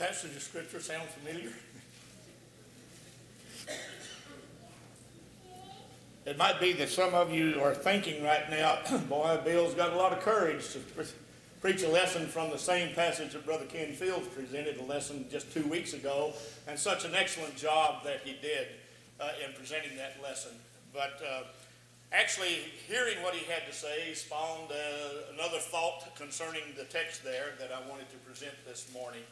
passage of scripture sound familiar? It might be that some of you are thinking right now, boy, Bill's got a lot of courage to pre- preach a lesson from the same passage that Brother Ken Fields presented a lesson just two weeks ago, and such an excellent job that he did uh, in presenting that lesson. But uh, actually, hearing what he had to say spawned uh, another thought concerning the text there that I wanted to present this morning.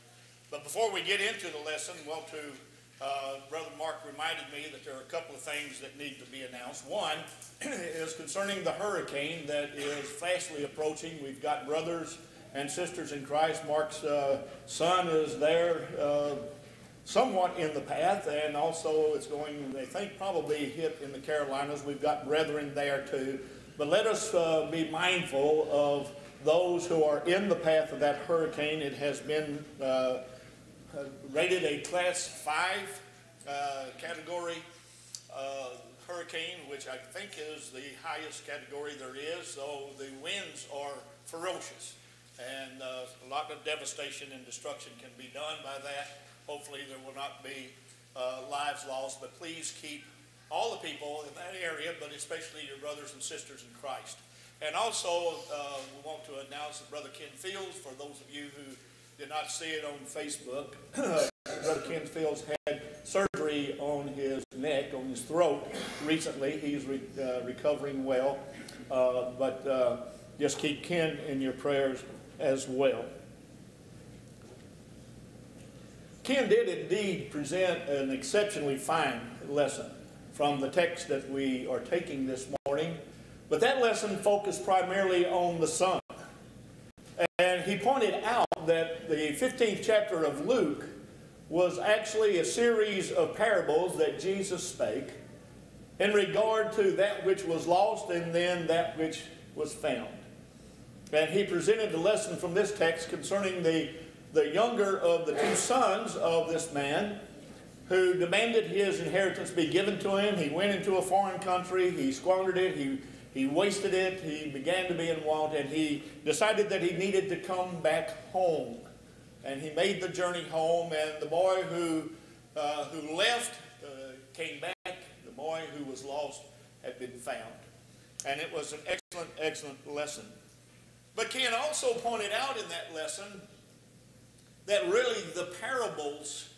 But before we get into the lesson, well, to uh, Brother Mark reminded me that there are a couple of things that need to be announced. One is concerning the hurricane that is fastly approaching. We've got brothers and sisters in Christ. Mark's uh, son is there uh, somewhat in the path, and also it's going, they think, probably hit in the Carolinas. We've got brethren there too. But let us uh, be mindful of those who are in the path of that hurricane. It has been uh, rated a class five uh, category uh, hurricane, which I think is the highest category there is. So the winds are ferocious, and uh, a lot of devastation and destruction can be done by that. Hopefully, there will not be uh, lives lost, but please keep all the people in that area, but especially your brothers and sisters in Christ. And also, uh, we want to announce that Brother Ken Fields, for those of you who did not see it on Facebook. Brother Ken Fields had surgery on his neck, on his throat recently. He's re uh, recovering well. Uh, but uh, just keep Ken in your prayers as well. Ken did indeed present an exceptionally fine lesson from the text that we are taking this morning. But that lesson focused primarily on the Son. And he pointed out that the 15th chapter of Luke was actually a series of parables that Jesus spake in regard to that which was lost and then that which was found. And he presented the lesson from this text concerning the, the younger of the two sons of this man who demanded his inheritance be given to him. He went into a foreign country, he squandered it, he he wasted it. He began to be in want, and he decided that he needed to come back home. And he made the journey home, and the boy who, uh, who left uh, came back. The boy who was lost had been found. And it was an excellent, excellent lesson. But Ken also pointed out in that lesson that really the parables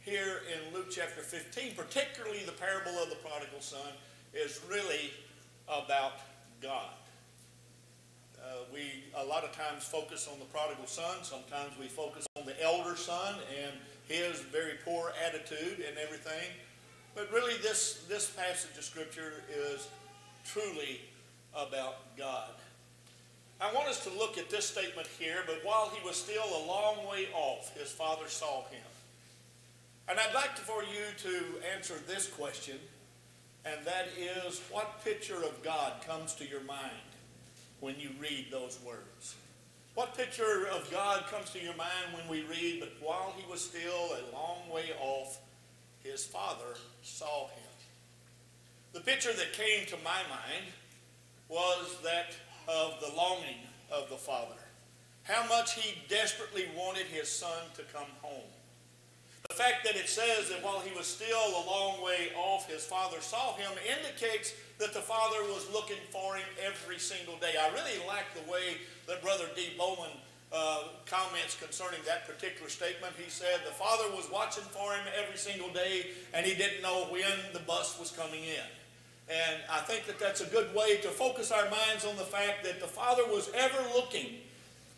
here in Luke chapter 15, particularly the parable of the prodigal son, is really about God. Uh, we a lot of times focus on the prodigal son. Sometimes we focus on the elder son and his very poor attitude and everything. But really, this, this passage of Scripture is truly about God. I want us to look at this statement here, but while he was still a long way off, his father saw him. And I'd like for you to answer this question and that is what picture of God comes to your mind when you read those words? What picture of God comes to your mind when we read, but while he was still a long way off, his father saw him? The picture that came to my mind was that of the longing of the father. How much he desperately wanted his son to come home. The fact that it says that while he was still a long way off, his father saw him indicates that the father was looking for him every single day. I really like the way that Brother Dee Bowman uh, comments concerning that particular statement. He said the father was watching for him every single day and he didn't know when the bus was coming in. And I think that that's a good way to focus our minds on the fact that the father was ever looking,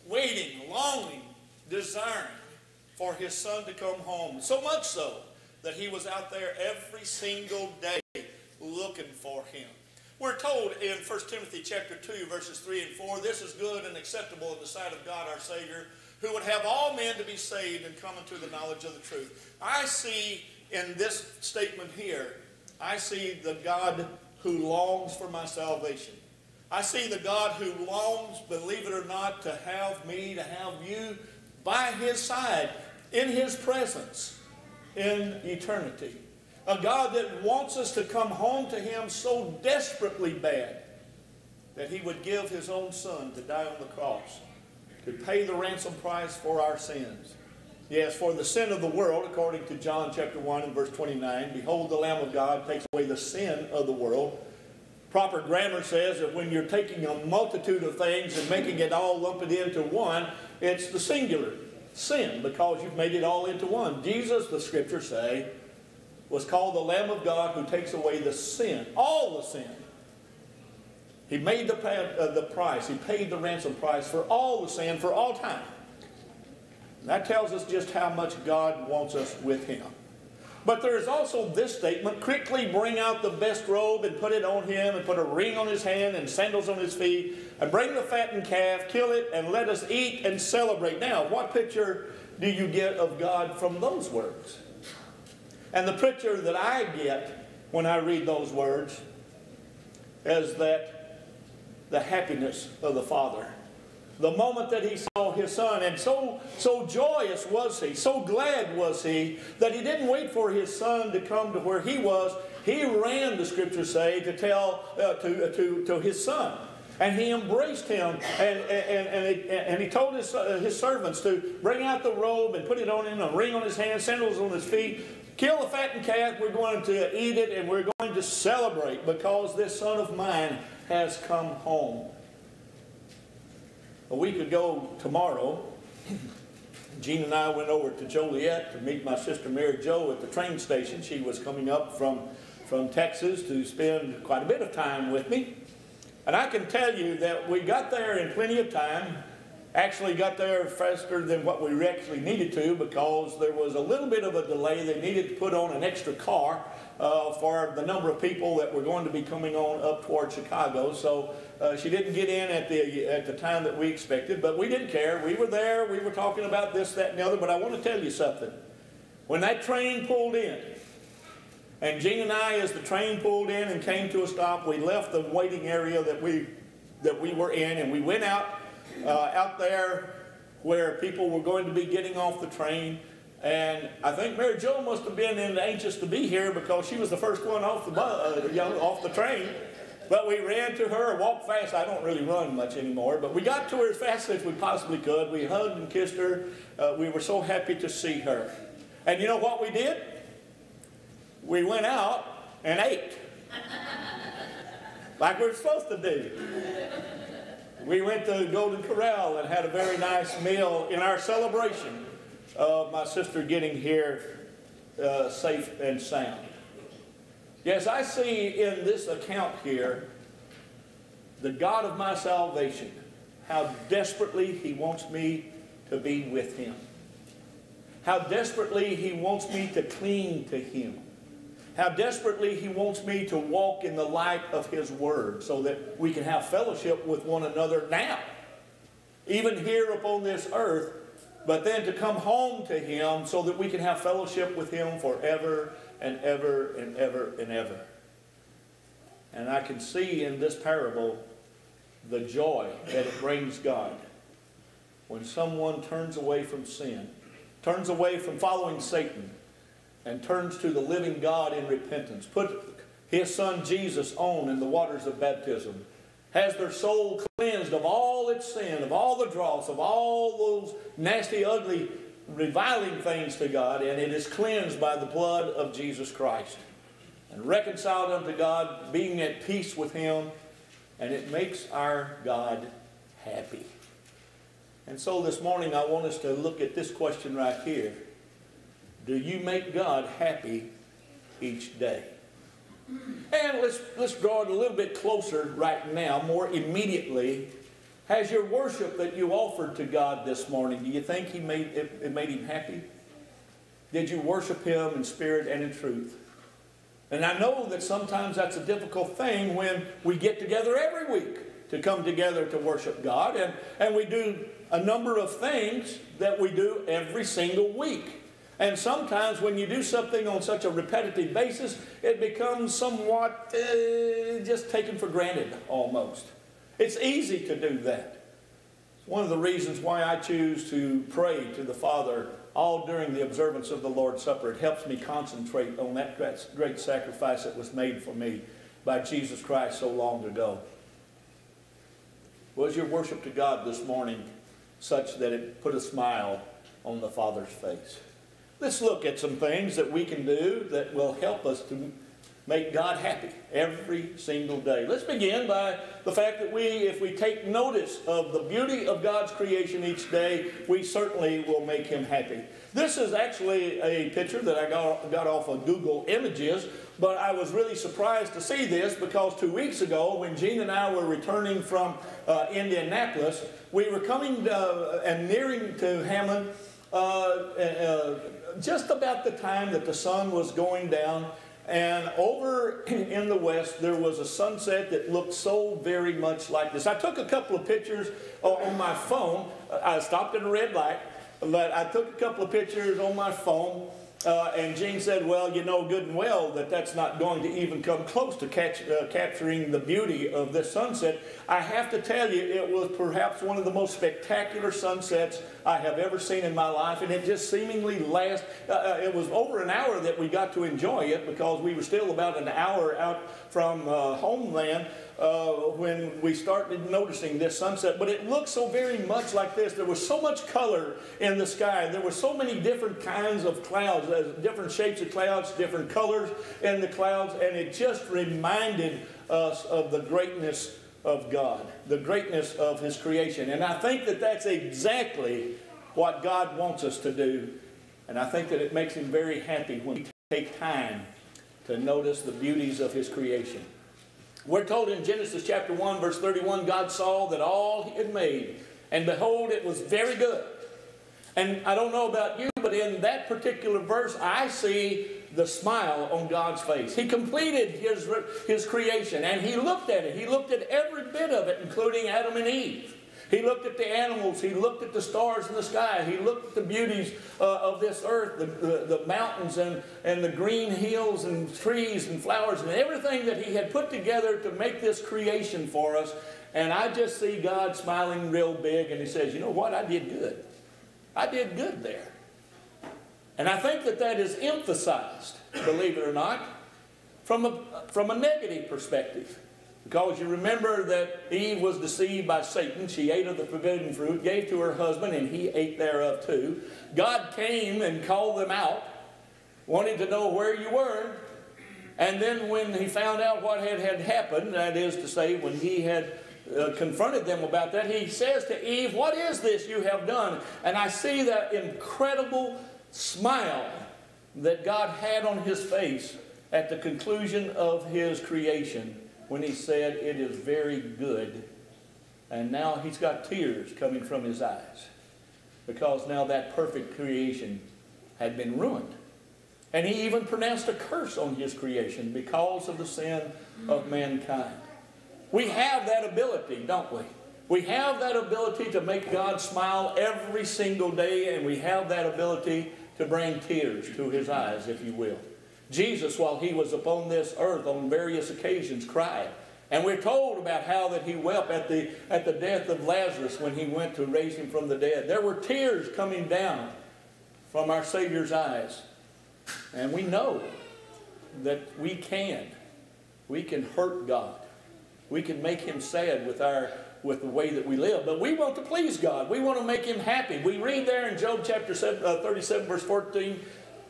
waiting, longing, desiring for his son to come home. So much so that he was out there every single day looking for him. We're told in 1 Timothy chapter 2, verses 3 and 4, this is good and acceptable in the sight of God our Savior, who would have all men to be saved and come into the knowledge of the truth. I see in this statement here, I see the God who longs for my salvation. I see the God who longs, believe it or not, to have me, to have you by his side in his presence in eternity. A God that wants us to come home to him so desperately bad that he would give his own son to die on the cross, to pay the ransom price for our sins, Yes, for the sin of the world, according to John chapter 1 and verse 29, behold, the Lamb of God takes away the sin of the world. Proper grammar says that when you're taking a multitude of things and making it all lumped into one, it's the singular sin because you've made it all into one. Jesus, the scriptures say, was called the Lamb of God who takes away the sin, all the sin. He made the, uh, the price, he paid the ransom price for all the sin for all time. And that tells us just how much God wants us with Him. But there is also this statement quickly bring out the best robe and put it on him, and put a ring on his hand and sandals on his feet, and bring the fattened calf, kill it, and let us eat and celebrate. Now, what picture do you get of God from those words? And the picture that I get when I read those words is that the happiness of the Father the moment that he saw his son. And so, so joyous was he, so glad was he, that he didn't wait for his son to come to where he was. He ran, the scriptures say, to tell uh, to, uh, to, to his son. And he embraced him, and, and, and, he, and he told his, uh, his servants to bring out the robe and put it on him, a ring on his hand, sandals on his feet, kill the fattened calf, we're going to eat it, and we're going to celebrate because this son of mine has come home. A week ago tomorrow, Jean and I went over to Joliet to meet my sister Mary Jo at the train station. She was coming up from, from Texas to spend quite a bit of time with me. And I can tell you that we got there in plenty of time. Actually got there faster than what we actually needed to because there was a little bit of a delay. They needed to put on an extra car uh, for the number of people that were going to be coming on up toward Chicago. So uh, she didn't get in at the, at the time that we expected, but we didn't care. We were there. We were talking about this, that, and the other. But I want to tell you something. When that train pulled in, and Jean and I, as the train pulled in and came to a stop, we left the waiting area that we, that we were in, and we went out, uh, out there where people were going to be getting off the train. And I think Mary Jo must have been anxious to be here because she was the first one off the, bus, uh, off the train. But we ran to her, walked fast. I don't really run much anymore, but we got to her as fast as we possibly could. We hugged and kissed her. Uh, we were so happy to see her. And you know what we did? We went out and ate. like we are supposed to do. We went to Golden Corral and had a very nice meal in our celebration of my sister getting here uh, safe and sound. Yes, I see in this account here the God of my salvation, how desperately He wants me to be with Him. How desperately He wants me to cling to Him. How desperately He wants me to walk in the light of His Word so that we can have fellowship with one another now, even here upon this earth, but then to come home to Him so that we can have fellowship with Him forever and ever and ever and ever. And I can see in this parable the joy that it brings God when someone turns away from sin, turns away from following Satan, and turns to the living God in repentance, put his son Jesus on in the waters of baptism, has their soul cleansed of all its sin, of all the dross, of all those nasty, ugly reviling things to God, and it is cleansed by the blood of Jesus Christ. And reconciled unto God, being at peace with Him, and it makes our God happy. And so this morning I want us to look at this question right here. Do you make God happy each day? And let's, let's draw it a little bit closer right now, more immediately has your worship that you offered to God this morning, do you think he made, it, it made him happy? Did you worship him in spirit and in truth? And I know that sometimes that's a difficult thing when we get together every week to come together to worship God. And, and we do a number of things that we do every single week. And sometimes when you do something on such a repetitive basis, it becomes somewhat uh, just taken for granted almost. It's easy to do that. It's one of the reasons why I choose to pray to the Father all during the observance of the Lord's Supper. It helps me concentrate on that great sacrifice that was made for me by Jesus Christ so long ago. Was your worship to God this morning such that it put a smile on the Father's face. Let's look at some things that we can do that will help us to make God happy every single day. Let's begin by the fact that we, if we take notice of the beauty of God's creation each day, we certainly will make Him happy. This is actually a picture that I got, got off of Google Images, but I was really surprised to see this because two weeks ago, when Gene and I were returning from uh, Indianapolis, we were coming uh, and nearing to Hammond uh, uh just about the time that the sun was going down and over in the west, there was a sunset that looked so very much like this. I took a couple of pictures on my phone. I stopped at a red light, but I took a couple of pictures on my phone uh, and Gene said, well, you know good and well that that's not going to even come close to catch, uh, capturing the beauty of this sunset. I have to tell you, it was perhaps one of the most spectacular sunsets I have ever seen in my life, and it just seemingly lasts. Uh, uh it was over an hour that we got to enjoy it because we were still about an hour out from uh, homeland uh, when we started noticing this sunset. But it looked so very much like this. There was so much color in the sky. There were so many different kinds of clouds, uh, different shapes of clouds, different colors in the clouds, and it just reminded us of the greatness of God, the greatness of His creation. And I think that that's exactly what God wants us to do. And I think that it makes Him very happy when we take time to notice the beauties of His creation. We're told in Genesis chapter 1, verse 31, God saw that all he had made, and behold, it was very good. And I don't know about you, but in that particular verse, I see the smile on God's face. He completed his, his creation, and he looked at it. He looked at every bit of it, including Adam and Eve. He looked at the animals. He looked at the stars in the sky. He looked at the beauties uh, of this earth, the, the, the, mountains and, and the green hills and trees and flowers and everything that he had put together to make this creation for us. And I just see God smiling real big and he says, you know what? I did good. I did good there. And I think that that is emphasized, believe it or not, from a, from a negative perspective. Because you remember that Eve was deceived by Satan. She ate of the forbidden fruit, gave to her husband, and he ate thereof too. God came and called them out, wanting to know where you were. And then when he found out what had, had happened, that is to say, when he had uh, confronted them about that, he says to Eve, What is this you have done? And I see that incredible smile that God had on his face at the conclusion of his creation when he said, It is very good. And now he's got tears coming from his eyes because now that perfect creation had been ruined. And he even pronounced a curse on his creation because of the sin of mankind. We have that ability, don't we? We have that ability to make God smile every single day, and we have that ability to bring tears to his eyes, if you will. Jesus, while he was upon this earth on various occasions, cried. And we're told about how that he wept at the, at the death of Lazarus when he went to raise him from the dead. There were tears coming down from our Savior's eyes. And we know that we can. We can hurt God. We can make him sad with our with the way that we live. But we want to please God. We want to make him happy. We read there in Job chapter 7, uh, 37, verse 14,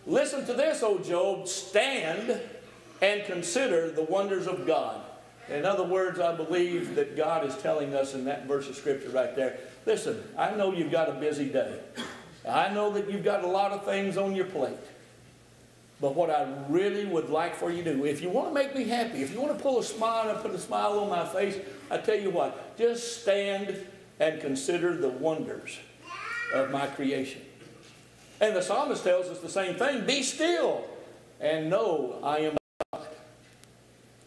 Listen to this, O Job, stand and consider the wonders of God. In other words, I believe that God is telling us in that verse of Scripture right there, listen, I know you've got a busy day. I know that you've got a lot of things on your plate. But what I really would like for you to do, if you want to make me happy, if you want to pull a smile and put a smile on my face, I tell you what, just stand and consider the wonders of my creation. And the psalmist tells us the same thing be still and know I am God.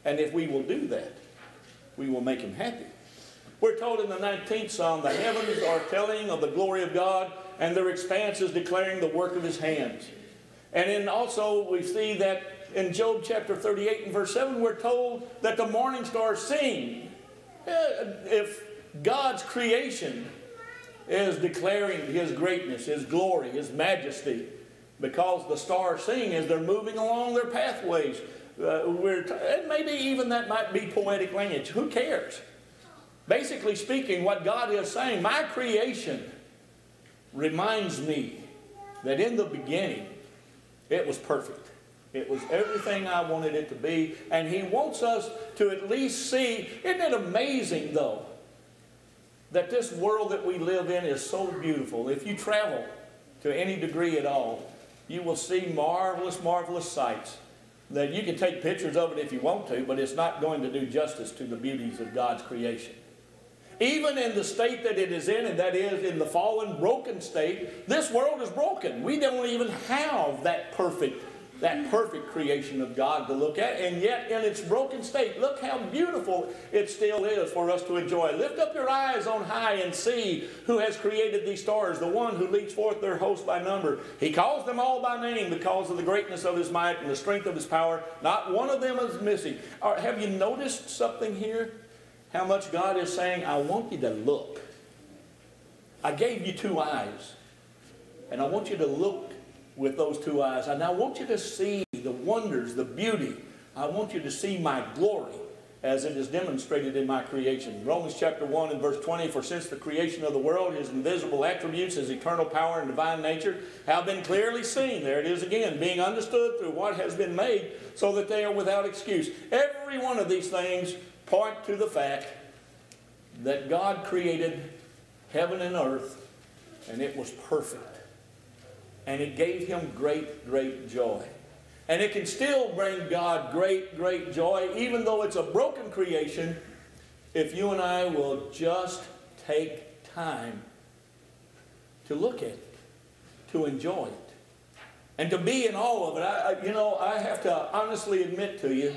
And if we will do that, we will make him happy. We're told in the 19th Psalm, the heavens are telling of the glory of God, and their expanse is declaring the work of his hands. And then also we see that in Job chapter 38 and verse 7, we're told that the morning stars sing. If God's creation is declaring His greatness, His glory, His majesty, because the stars sing as they're moving along their pathways. Uh, we're and maybe even that might be poetic language. Who cares? Basically speaking, what God is saying, my creation reminds me that in the beginning it was perfect. It was everything I wanted it to be. And He wants us to at least see. Isn't it amazing, though, that this world that we live in is so beautiful? If you travel to any degree at all, you will see marvelous, marvelous sights that you can take pictures of it if you want to, but it's not going to do justice to the beauties of God's creation. Even in the state that it is in, and that is in the fallen, broken state, this world is broken. We don't even have that perfect that perfect creation of God to look at, and yet in its broken state, look how beautiful it still is for us to enjoy. Lift up your eyes on high and see who has created these stars, the one who leads forth their host by number. He calls them all by name because of the greatness of his might and the strength of his power. Not one of them is missing. have you noticed something here? How much God is saying, I want you to look. I gave you two eyes, and I want you to look with those two eyes. And I want you to see the wonders, the beauty. I want you to see my glory as it is demonstrated in my creation. Romans chapter 1 and verse 20, For since the creation of the world, his invisible attributes, his eternal power and divine nature have been clearly seen. There it is again, being understood through what has been made, so that they are without excuse. Every one of these things point to the fact that God created heaven and earth, and it was perfect and it gave him great, great joy. And it can still bring God great, great joy, even though it's a broken creation, if you and I will just take time to look at it, to enjoy it, and to be in awe of it. I, you know, I have to honestly admit to you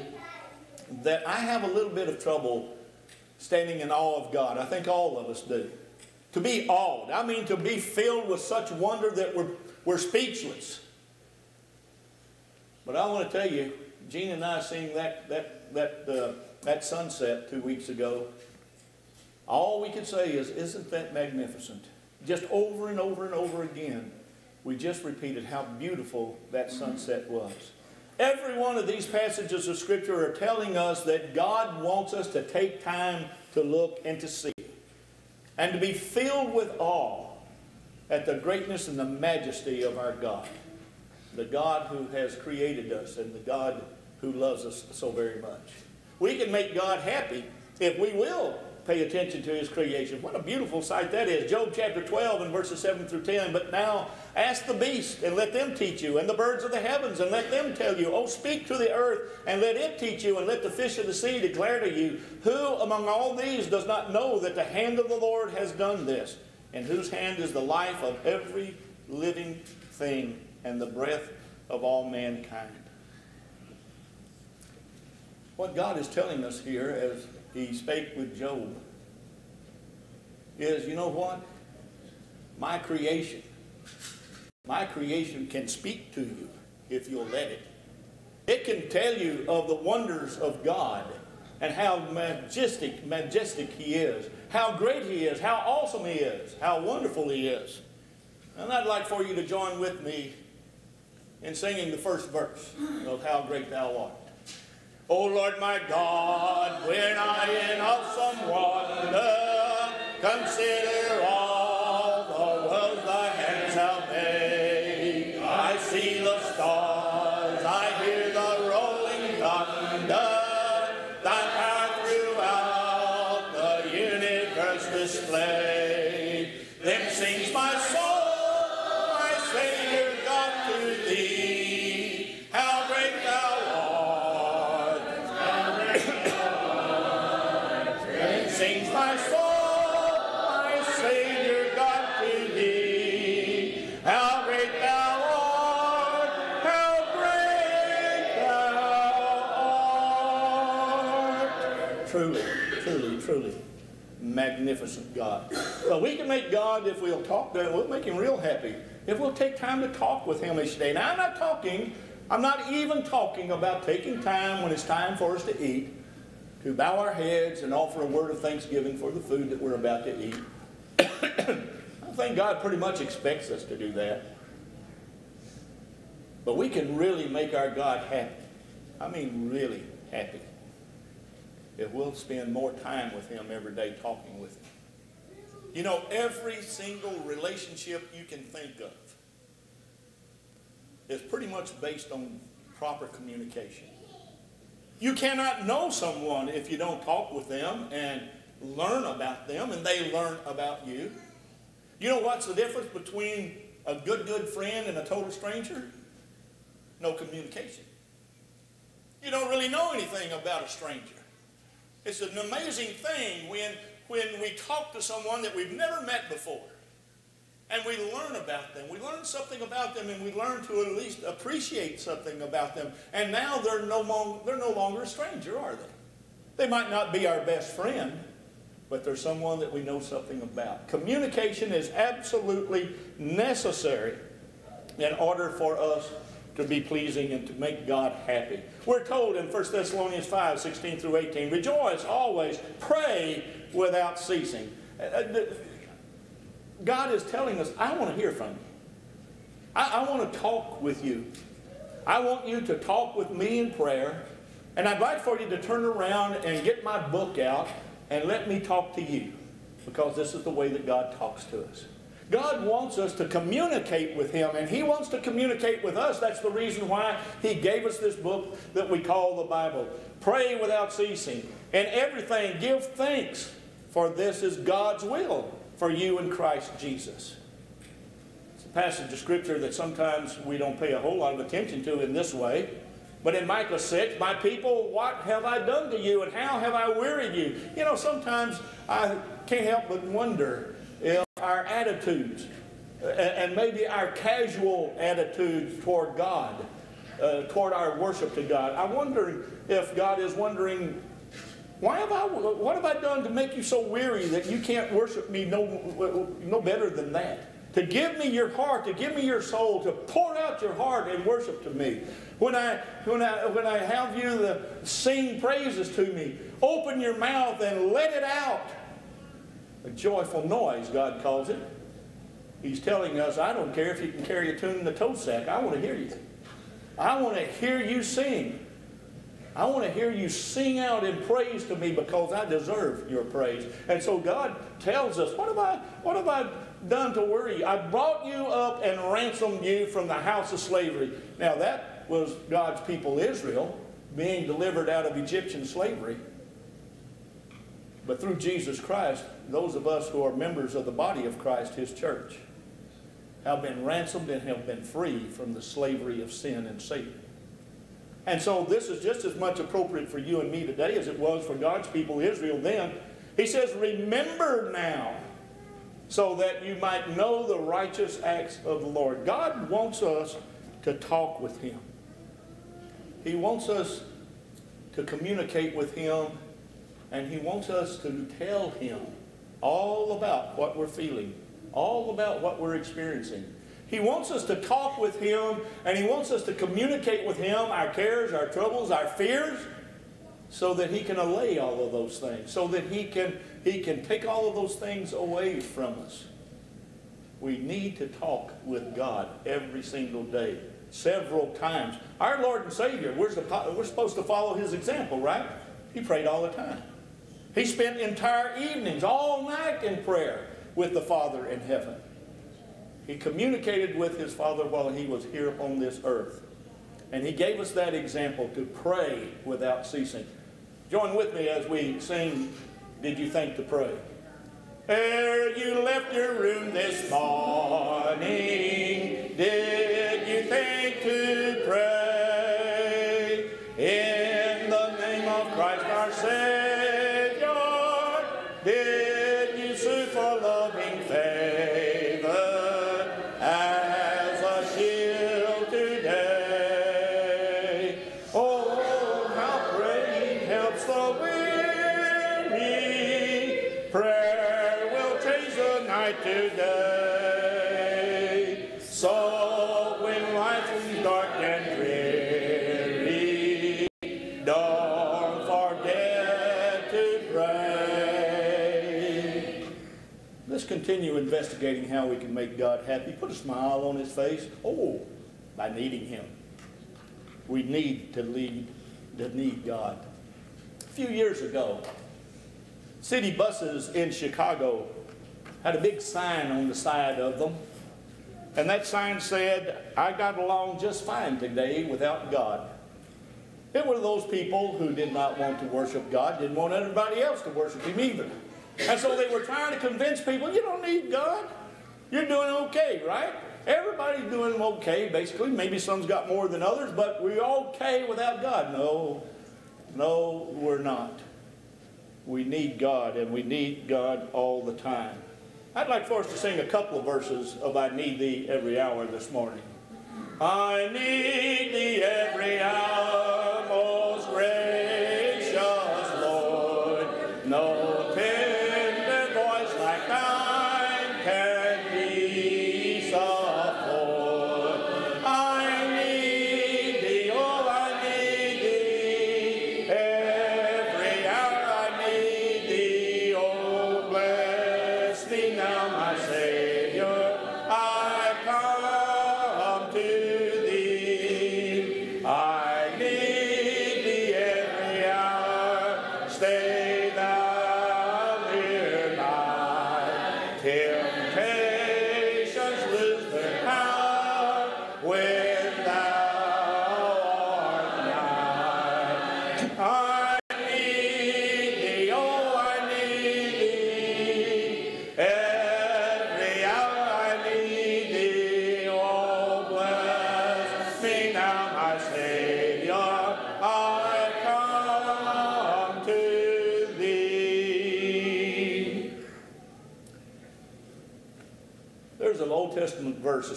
that I have a little bit of trouble standing in awe of God. I think all of us do. To be awed, I mean to be filled with such wonder that we're we're speechless. But I want to tell you, Gene and I seeing that, that, that, uh, that sunset two weeks ago. All we could say is, isn't that magnificent? Just over and over and over again, we just repeated how beautiful that sunset was. Every one of these passages of Scripture are telling us that God wants us to take time to look and to see and to be filled with awe at the greatness and the majesty of our God, the God who has created us and the God who loves us so very much. We can make God happy if we will pay attention to his creation. What a beautiful sight that is. Job chapter 12 and verses 7 through 10. But now ask the beast and let them teach you, and the birds of the heavens and let them tell you. Oh, speak to the earth and let it teach you, and let the fish of the sea declare to you. Who among all these does not know that the hand of the Lord has done this? and whose hand is the life of every living thing and the breath of all mankind. What God is telling us here as he spake with Job is, you know what? My creation, my creation can speak to you if you'll let it. It can tell you of the wonders of God and how majestic, majestic he is, how great he is, how awesome he is, how wonderful he is. And I'd like for you to join with me in singing the first verse of How Great Thou Art. O Lord my God, when I in awesome wonder consider magnificent God. So we can make God, if we'll talk to him, we'll make him real happy. If we'll take time to talk with him each day. Now, I'm not talking, I'm not even talking about taking time when it's time for us to eat, to bow our heads and offer a word of thanksgiving for the food that we're about to eat. I think God pretty much expects us to do that. But we can really make our God happy. I mean, really happy if we'll spend more time with Him every day talking with Him. You know, every single relationship you can think of, is pretty much based on proper communication. You cannot know someone if you don't talk with them and learn about them and they learn about you. You know what's the difference between a good, good friend and a total stranger? No communication. You don't really know anything about a stranger. It's an amazing thing when, when we talk to someone that we've never met before and we learn about them. We learn something about them and we learn to at least appreciate something about them. And now they're no, long, they're no longer a stranger, are they? They might not be our best friend, but they're someone that we know something about. Communication is absolutely necessary in order for us to be pleasing and to make God happy. We're told in 1 Thessalonians 5, 16 through 18, rejoice always, pray without ceasing. Uh, uh, God is telling us, I want to hear from you. I, I want to talk with you. I want you to talk with me in prayer. And I'd like for you to turn around and get my book out and let me talk to you. Because this is the way that God talks to us. God wants us to communicate with Him, and He wants to communicate with us. That's the reason why He gave us this book that we call the Bible. Pray without ceasing. And everything, give thanks, for this is God's will for you in Christ Jesus. It's a passage of Scripture that sometimes we don't pay a whole lot of attention to in this way. But in Micah 6, my people, what have I done to you and how have I wearied you? You know, sometimes I can't help but wonder if our attitudes and maybe our casual attitudes toward God, uh, toward our worship to God, I wonder if God is wondering why have I, what have I done to make you so weary that you can't worship me no, no better than that? To give me your heart, to give me your soul, to pour out your heart and worship to me. When I, when I, when I have you to sing praises to me, open your mouth and let it out. A joyful noise, God calls it. He's telling us, I don't care if you can carry a tune in the toe sack. I want to hear you. I want to hear you sing. I want to hear you sing out in praise to me because I deserve your praise. And so God tells us, what have I, what have I done to worry you? I brought you up and ransomed you from the house of slavery. Now that was God's people Israel being delivered out of Egyptian slavery. But through Jesus Christ, those of us who are members of the body of Christ, His church, have been ransomed and have been free from the slavery of sin and Satan. And so this is just as much appropriate for you and me today as it was for God's people, Israel, then. He says, Remember now, so that you might know the righteous acts of the Lord. God wants us to talk with Him. He wants us to communicate with Him, and He wants us to tell Him all about what we're feeling, all about what we're experiencing. He wants us to talk with Him and He wants us to communicate with Him our cares, our troubles, our fears, so that He can allay all of those things, so that He can, he can take all of those things away from us. We need to talk with God every single day, several times. Our Lord and Savior, we're, we're supposed to follow His example, right? He prayed all the time. He spent entire evenings, all night in prayer with the Father in heaven. He communicated with his Father while he was here upon this earth. And he gave us that example to pray without ceasing. Join with me as we sing, Did You Think to Pray? Ere you left your room this morning, did you think to pray? In the name of Christ our Savior, investigating how we can make God happy. Put a smile on his face. Oh, by needing him. We need to lead to need God. A few years ago, city buses in Chicago had a big sign on the side of them And that sign said, I got along just fine today without God. It were those people who did not want to worship God, didn't want anybody else to worship Him either. And so they were trying to convince people, you don't need God. You're doing okay, right? Everybody's doing okay, basically. Maybe some's got more than others, but we're okay without God. No, no, we're not. We need God, and we need God all the time. I'd like for us to sing a couple of verses of I Need Thee Every Hour this morning. I need Thee every hour,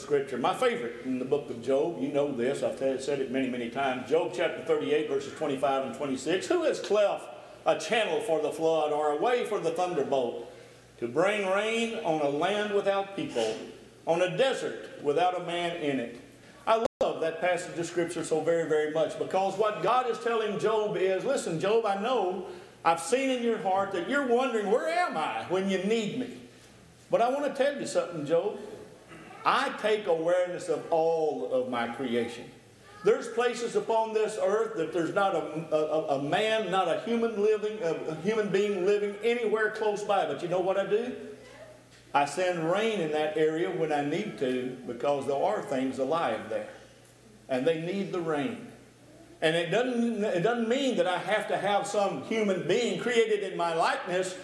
Scripture, my favorite in the book of Job. You know this, I've said it many, many times. Job chapter 38, verses 25 and 26. Who has cleft a channel for the flood or a way for the thunderbolt to bring rain on a land without people, on a desert without a man in it? I love that passage of Scripture so very, very much because what God is telling Job is listen, Job, I know I've seen in your heart that you're wondering, where am I when you need me? But I want to tell you something, Job. I take awareness of all of my creation. There's places upon this earth that there's not a, a, a man, not a human living, a, a human being living anywhere close by. But you know what I do? I send rain in that area when I need to because there are things alive there. And they need the rain. And it doesn't, it doesn't mean that I have to have some human being created in my likeness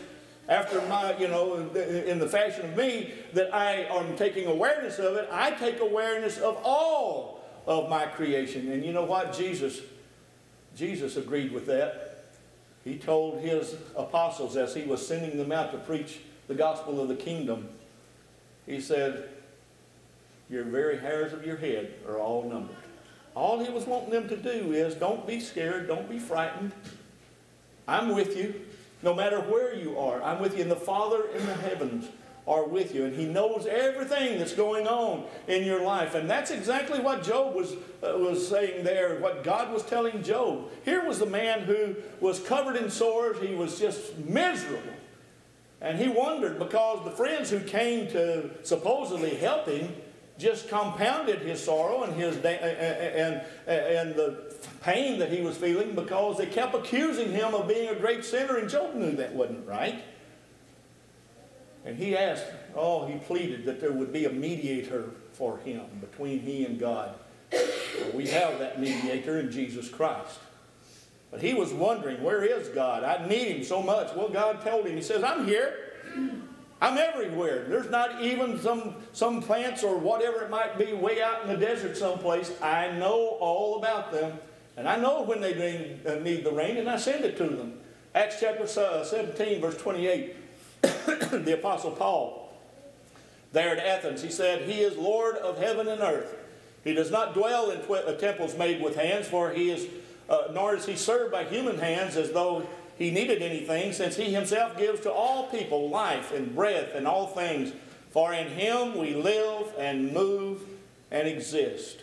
after my, you know, in the fashion of me, that I am taking awareness of it. I take awareness of all of my creation. And you know what? Jesus, Jesus agreed with that. He told his apostles as he was sending them out to preach the gospel of the kingdom, he said, Your very hairs of your head are all numbered. All he was wanting them to do is don't be scared, don't be frightened. I'm with you. No matter where you are, I'm with you. And the Father in the heavens are with you. And He knows everything that's going on in your life. And that's exactly what Job was, uh, was saying there, what God was telling Job. Here was a man who was covered in sores. He was just miserable. And he wondered because the friends who came to supposedly help him just compounded his sorrow and his and, and the pain that he was feeling because they kept accusing him of being a great sinner and Job knew that wasn't right. And he asked, oh, he pleaded that there would be a mediator for him between he and God. We have that mediator in Jesus Christ. But he was wondering, where is God? I need him so much. Well, God told him, he says, I'm here. I'm everywhere. There's not even some, some plants or whatever it might be way out in the desert someplace. I know all about them. And I know when they need, uh, need the rain, and I send it to them. Acts chapter 17, verse 28, the Apostle Paul, there at Athens, he said, He is Lord of heaven and earth. He does not dwell in uh, temples made with hands, for he is, uh, nor is he served by human hands as though he needed anything, since he himself gives to all people life and breath and all things. For in him we live and move and exist.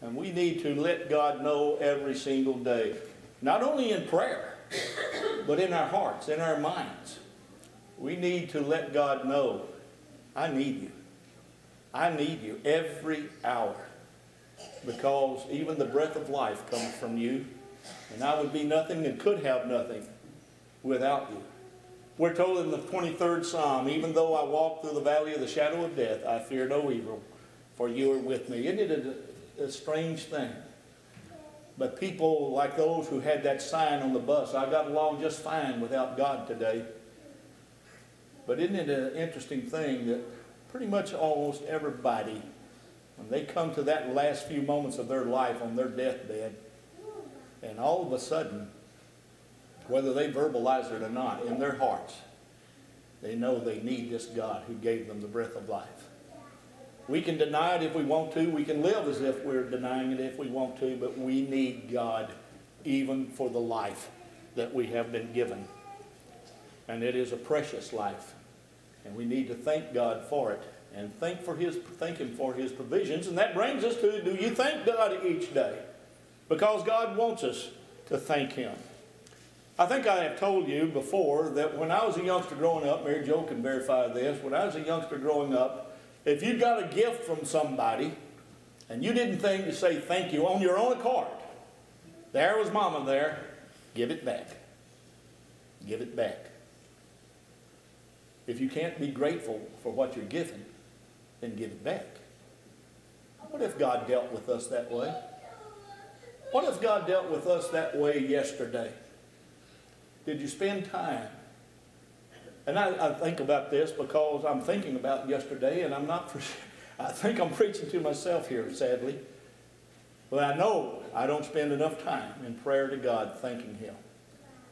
And we need to let God know every single day, not only in prayer, but in our hearts, in our minds. We need to let God know, I need you. I need you every hour. Because even the breath of life comes from you. And I would be nothing and could have nothing without you. We're told in the 23rd Psalm, even though I walk through the valley of the shadow of death, I fear no evil, for you are with me. Isn't it a, a strange thing? But people like those who had that sign on the bus, I got along just fine without God today. But isn't it an interesting thing that pretty much almost everybody, when they come to that last few moments of their life on their deathbed, and all of a sudden, whether they verbalize it or not, in their hearts, they know they need this God who gave them the breath of life. We can deny it if we want to. We can live as if we're denying it if we want to, but we need God even for the life that we have been given. And it is a precious life. And we need to thank God for it and thank, for his, thank Him for His provisions. And that brings us to do you thank God each day? Because God wants us to thank Him. I think I have told you before that when I was a youngster growing up, Mary Jo can verify this, when I was a youngster growing up, if you got a gift from somebody and you didn't think to say thank you on your own accord, there was mama there, give it back. Give it back. If you can't be grateful for what you're given, then give it back. What if God dealt with us that way? What if God dealt with us that way yesterday? Did you spend time? And I, I think about this because I'm thinking about yesterday, and I'm not. I think I'm preaching to myself here, sadly. But I know I don't spend enough time in prayer to God thanking Him.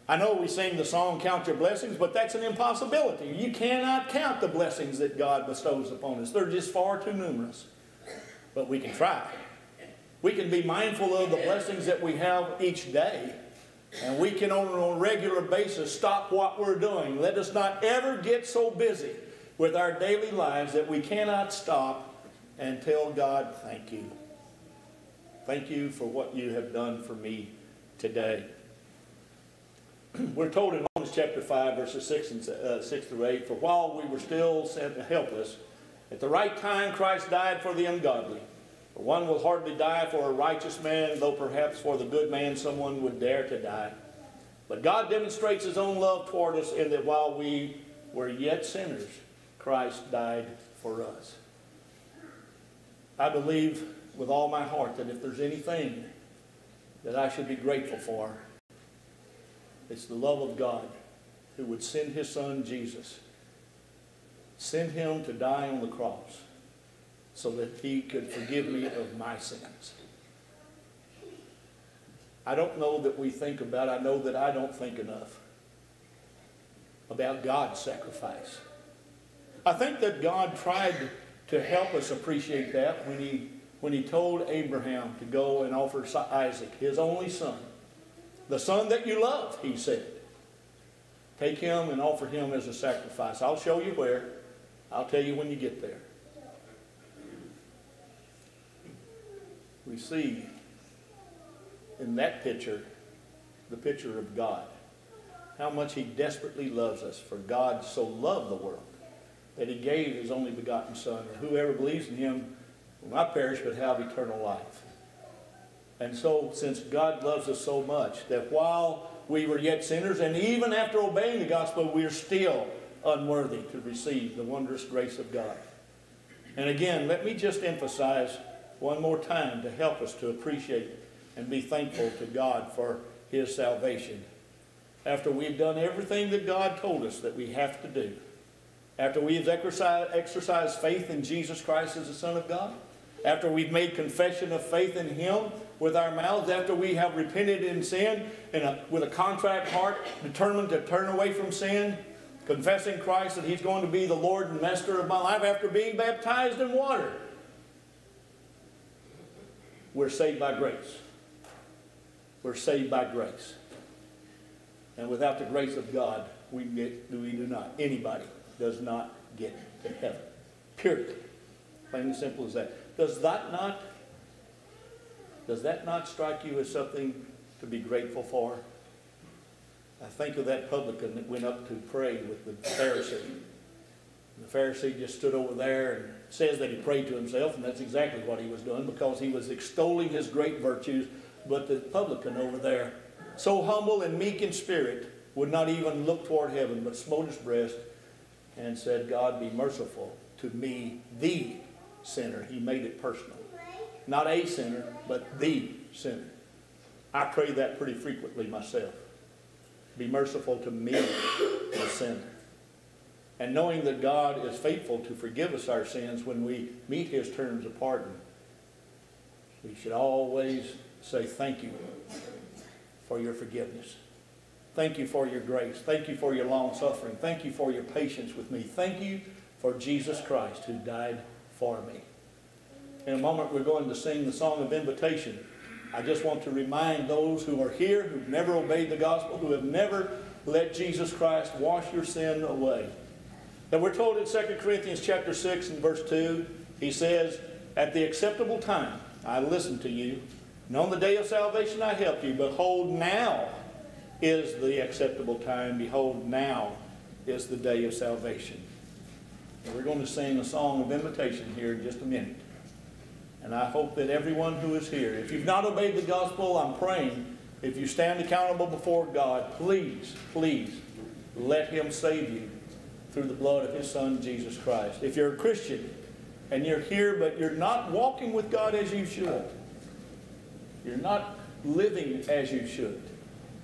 I know we sing the song, Count Your Blessings, but that's an impossibility. You cannot count the blessings that God bestows upon us. They're just far too numerous. But we can try. We can be mindful of the blessings that we have each day. And we can, on a regular basis, stop what we're doing. Let us not ever get so busy with our daily lives that we cannot stop and tell God, thank you. Thank you for what you have done for me today. we're told in Romans chapter 5, verses 6, and, uh, 6 through 8, For while we were still helpless, at the right time Christ died for the ungodly. One will hardly die for a righteous man, though perhaps for the good man someone would dare to die. But God demonstrates his own love toward us in that while we were yet sinners, Christ died for us. I believe with all my heart that if there's anything that I should be grateful for, it's the love of God who would send his son Jesus, send him to die on the cross so that he could forgive me of my sins. I don't know that we think about, I know that I don't think enough about God's sacrifice. I think that God tried to help us appreciate that when he, when he told Abraham to go and offer Isaac, his only son. The son that you love, he said. Take him and offer him as a sacrifice. I'll show you where. I'll tell you when you get there. We see in that picture the picture of God. How much he desperately loves us. For God so loved the world that he gave his only begotten Son. And whoever believes in him will not perish but have eternal life. And so, since God loves us so much, that while we were yet sinners, and even after obeying the gospel, we are still unworthy to receive the wondrous grace of God. And again, let me just emphasize one more time to help us to appreciate and be thankful to God for His salvation. After we've done everything that God told us that we have to do, after we've exercised, exercised faith in Jesus Christ as the Son of God, after we've made confession of faith in Him with our mouths after we have repented in sin and uh, with a contract heart, determined to turn away from sin, confessing Christ that He's going to be the Lord and Master of my life after being baptized in water. We're saved by grace. We're saved by grace. And without the grace of God, we, get, we do not. Anybody does not get to heaven. Period. Plain and simple as that. Does that not does that not strike you as something to be grateful for? I think of that publican that went up to pray with the Pharisee. The Pharisee just stood over there and says that he prayed to himself, and that's exactly what he was doing because he was extolling his great virtues. But the publican over there, so humble and meek in spirit, would not even look toward heaven, but smote his breast and said, God be merciful to me, the sinner. He made it personal. Not a sinner, but the sinner. I pray that pretty frequently myself. Be merciful to me, the sinner. And knowing that God is faithful to forgive us our sins when we meet his terms of pardon, we should always say thank you for your forgiveness. Thank you for your grace. Thank you for your long suffering. Thank you for your patience with me. Thank you for Jesus Christ who died for me. In a moment, we're going to sing the song of invitation. I just want to remind those who are here, who've never obeyed the gospel, who have never let Jesus Christ wash your sin away. That we're told in 2 Corinthians chapter 6 and verse 2, he says, At the acceptable time I listened to you, and on the day of salvation I helped you. But behold, now is the acceptable time. Behold, now is the day of salvation. And we're going to sing a song of invitation here in just a minute. And I hope that everyone who is here, if you've not obeyed the gospel, I'm praying, if you stand accountable before God, please, please let Him save you through the blood of His Son, Jesus Christ. If you're a Christian and you're here, but you're not walking with God as you should, you're not living as you should,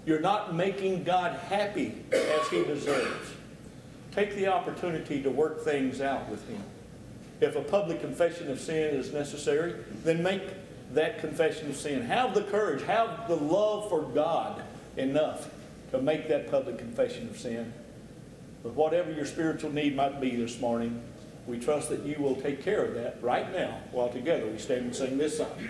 you're not making God happy as He deserves, take the opportunity to work things out with Him. If a public confession of sin is necessary, then make that confession of sin. Have the courage, have the love for God enough to make that public confession of sin. But whatever your spiritual need might be this morning, we trust that you will take care of that right now while together we stand and sing this song.